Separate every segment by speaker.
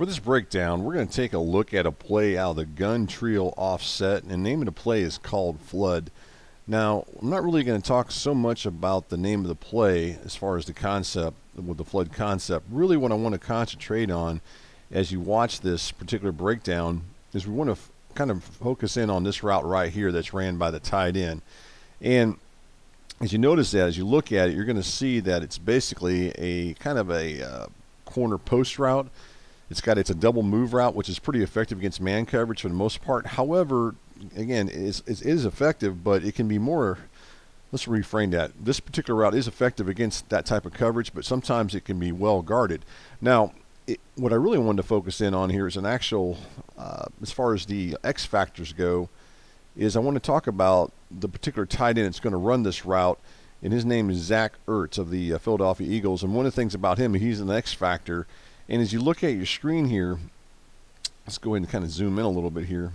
Speaker 1: For this breakdown, we're going to take a look at a play out of the gun trio offset, and the name of the play is called Flood. Now, I'm not really going to talk so much about the name of the play as far as the concept, with the flood concept. Really, what I want to concentrate on as you watch this particular breakdown is we want to kind of focus in on this route right here that's ran by the tight end. And as you notice that, as you look at it, you're going to see that it's basically a kind of a uh, corner post route it's got it's a double move route, which is pretty effective against man coverage for the most part. However, again, it is, it is effective, but it can be more. Let's reframe that. This particular route is effective against that type of coverage, but sometimes it can be well guarded. Now, it, what I really wanted to focus in on here is an actual, uh, as far as the X factors go, is I want to talk about the particular tight end that's going to run this route, and his name is Zach Ertz of the uh, Philadelphia Eagles. And one of the things about him, he's an X factor and as you look at your screen here, let's go ahead and kind of zoom in a little bit here.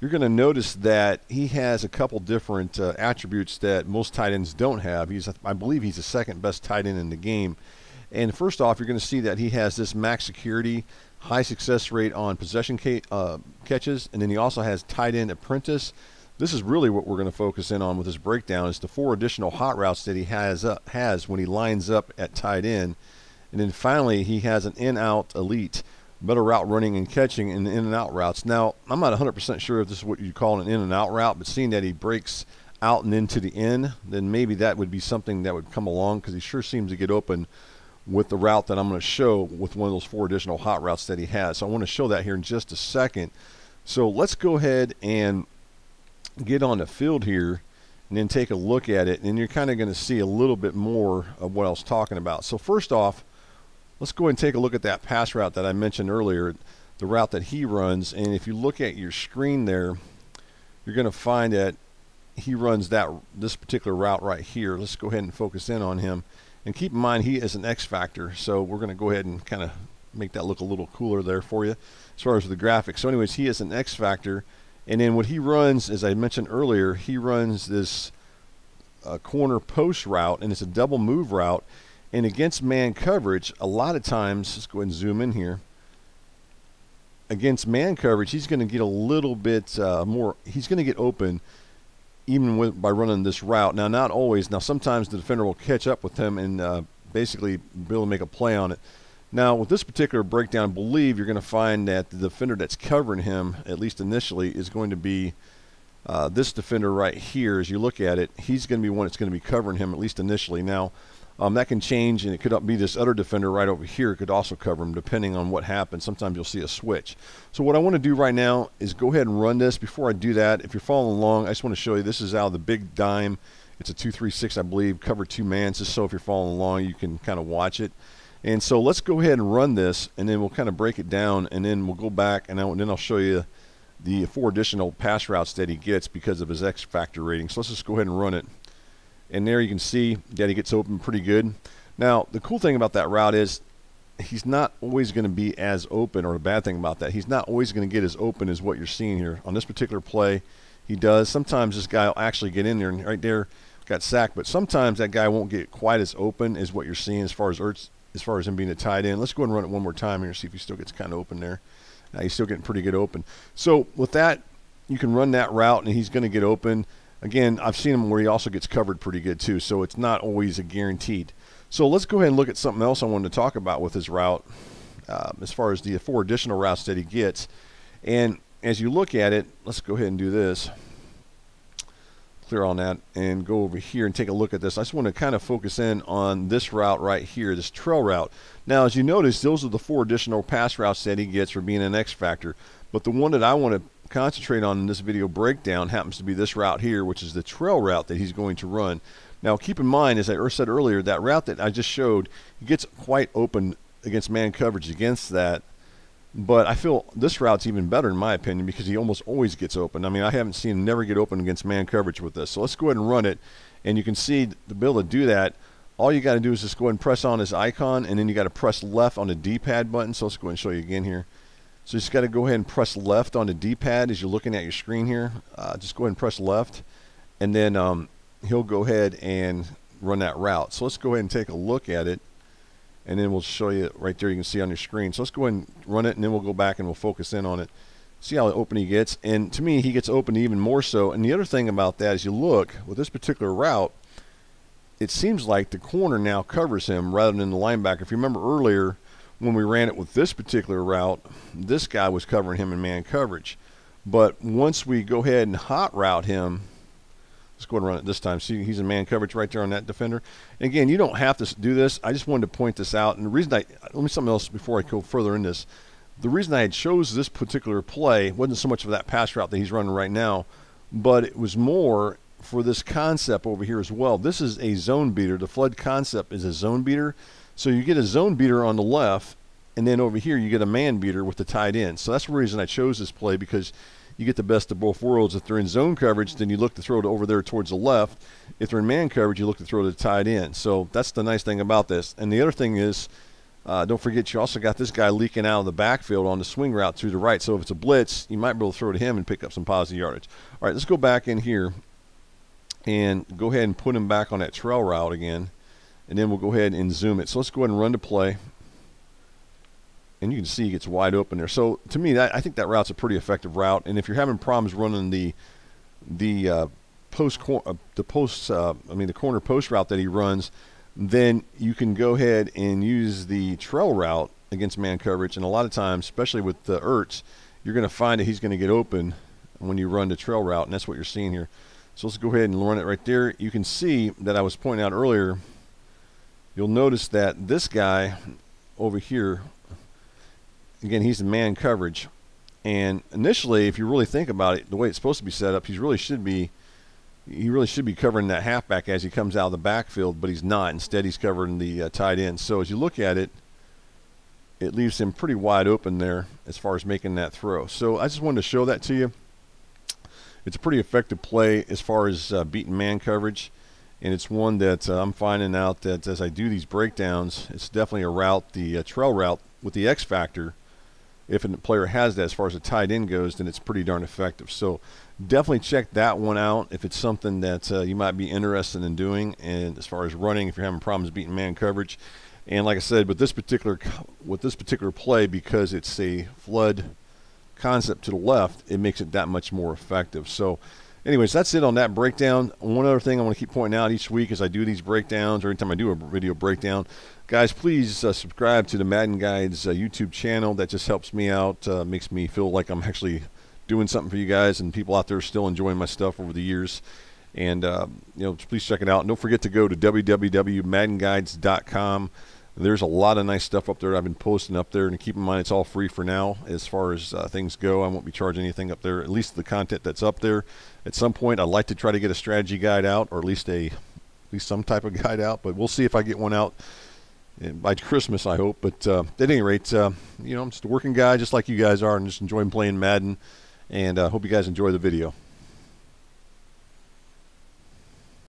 Speaker 1: You're going to notice that he has a couple different uh, attributes that most tight ends don't have. He's, I believe, he's the second best tight end in the game. And first off, you're going to see that he has this max security, high success rate on possession uh, catches, and then he also has tight end apprentice. This is really what we're going to focus in on with this breakdown is the four additional hot routes that he has uh, has when he lines up at tight end. And then finally, he has an in-out elite, better route running and catching in the in and out routes. Now, I'm not 100% sure if this is what you call an in and out route, but seeing that he breaks out and into the in, then maybe that would be something that would come along because he sure seems to get open with the route that I'm going to show with one of those four additional hot routes that he has. So I want to show that here in just a second. So let's go ahead and get on the field here and then take a look at it and you're kind of going to see a little bit more of what I was talking about. So first off, Let's go ahead and take a look at that pass route that I mentioned earlier, the route that he runs. And if you look at your screen there, you're going to find that he runs that this particular route right here. Let's go ahead and focus in on him. And keep in mind, he is an X factor. So we're going to go ahead and kind of make that look a little cooler there for you as far as the graphics. So anyways, he is an X factor. And then what he runs, as I mentioned earlier, he runs this uh, corner post route, and it's a double move route. And against man coverage, a lot of times, let's go ahead and zoom in here. Against man coverage, he's going to get a little bit uh, more, he's going to get open even with, by running this route. Now, not always. Now, sometimes the defender will catch up with him and uh, basically be able to make a play on it. Now, with this particular breakdown, I believe you're going to find that the defender that's covering him, at least initially, is going to be uh, this defender right here. As you look at it, he's going to be one that's going to be covering him, at least initially. Now, um, that can change, and it could be this other defender right over here It could also cover him, depending on what happens. Sometimes you'll see a switch. So what I want to do right now is go ahead and run this. Before I do that, if you're following along, I just want to show you this is out of the big dime. It's a 236, I believe, cover two mans, just so if you're following along, you can kind of watch it. And so let's go ahead and run this, and then we'll kind of break it down, and then we'll go back, and then I'll show you the four additional pass routes that he gets because of his X factor rating. So let's just go ahead and run it and there you can see that he gets open pretty good. Now, the cool thing about that route is he's not always going to be as open, or the bad thing about that, he's not always going to get as open as what you're seeing here. On this particular play, he does. Sometimes this guy will actually get in there, and right there got sacked, but sometimes that guy won't get quite as open as what you're seeing as far as Ertz, as far as him being a tight end. Let's go and run it one more time here, and see if he still gets kind of open there. Now he's still getting pretty good open. So with that, you can run that route, and he's going to get open. Again, I've seen him where he also gets covered pretty good too, so it's not always a guaranteed. So let's go ahead and look at something else I wanted to talk about with his route, uh, as far as the four additional routes that he gets. And as you look at it, let's go ahead and do this. Clear on that and go over here and take a look at this. I just want to kind of focus in on this route right here, this trail route. Now, as you notice, those are the four additional pass routes that he gets for being an X factor. But the one that I want to concentrate on in this video breakdown happens to be this route here, which is the trail route that he's going to run. Now, keep in mind, as I er, said earlier, that route that I just showed, gets quite open against man coverage against that. But I feel this route's even better in my opinion because he almost always gets open. I mean, I haven't seen him never get open against man coverage with this. So let's go ahead and run it. And you can see the able to do that, all you got to do is just go ahead and press on this icon, and then you got to press left on the D-pad button. So let's go ahead and show you again here. So you just got to go ahead and press left on the D-pad as you're looking at your screen here. Uh, just go ahead and press left, and then um, he'll go ahead and run that route. So let's go ahead and take a look at it. and then we'll show you right there. You can see on your screen. So let's go ahead and run it, and then we'll go back and we'll focus in on it. See how open he gets. And to me, he gets open even more so. And the other thing about that is you look with this particular route, it seems like the corner now covers him rather than the linebacker. If you remember earlier when we ran it with this particular route, this guy was covering him in man coverage. But once we go ahead and hot route him, let's go ahead and run it this time. See, he's in man coverage right there on that defender. And again, you don't have to do this. I just wanted to point this out. And the reason I, let me something else before I go further in this the reason I had chose this particular play wasn't so much of that pass route that he's running right now, but it was more for this concept over here as well. This is a zone beater. The flood concept is a zone beater. So you get a zone beater on the left, and then over here you get a man beater with the tight end. So that's the reason I chose this play because you get the best of both worlds. If they're in zone coverage, then you look to throw it over there towards the left. If they're in man coverage, you look to throw to the tight end. So that's the nice thing about this. And the other thing is, uh, don't forget, you also got this guy leaking out of the backfield on the swing route to the right. So if it's a blitz, you might be able to throw to him and pick up some positive yardage. All right, let's go back in here and go ahead and put him back on that trail route again. And then we'll go ahead and zoom it. So let's go ahead and run to play. And you can see he gets wide open there. So to me, that, I think that route's a pretty effective route. And if you're having problems running the the uh, post uh, the post uh, I mean the corner post route that he runs, then you can go ahead and use the trail route against man coverage. And a lot of times, especially with the Ertz, you're going to find that he's going to get open when you run the trail route, and that's what you're seeing here. So let's go ahead and run it right there. You can see that I was pointing out earlier. You'll notice that this guy over here, again, he's in man coverage. And initially, if you really think about it, the way it's supposed to be set up, he really should be – he really should be covering that halfback as he comes out of the backfield, but he's not. Instead, he's covering the uh, tight end. So as you look at it, it leaves him pretty wide open there as far as making that throw. So I just wanted to show that to you. It's a pretty effective play as far as uh, beating man coverage, and it's one that uh, I'm finding out that as I do these breakdowns, it's definitely a route, the uh, trail route with the X factor if a player has that as far as a tight end goes, then it's pretty darn effective. So definitely check that one out if it's something that uh, you might be interested in doing. And as far as running, if you're having problems beating man coverage, and like I said, with this particular with this particular play, because it's a flood concept to the left, it makes it that much more effective. So. Anyways, that's it on that breakdown. One other thing I want to keep pointing out each week as I do these breakdowns, or anytime I do a video breakdown, Guys, please uh, subscribe to the Madden Guides uh, YouTube channel. That just helps me out, uh, makes me feel like I'm actually doing something for you guys, and people out there still enjoying my stuff over the years. And uh, you know, please check it out. And don't forget to go to www.maddenguides.com. There's a lot of nice stuff up there I've been posting up there, and keep in mind it's all free for now as far as uh, things go. I won't be charging anything up there, at least the content that's up there. At some point, I'd like to try to get a strategy guide out, or at least a at least some type of guide out. But we'll see if I get one out by Christmas, I hope. But uh, at any rate, uh, you know, I'm just a working guy, just like you guys are, and just enjoying playing Madden. And I uh, hope you guys enjoy the video.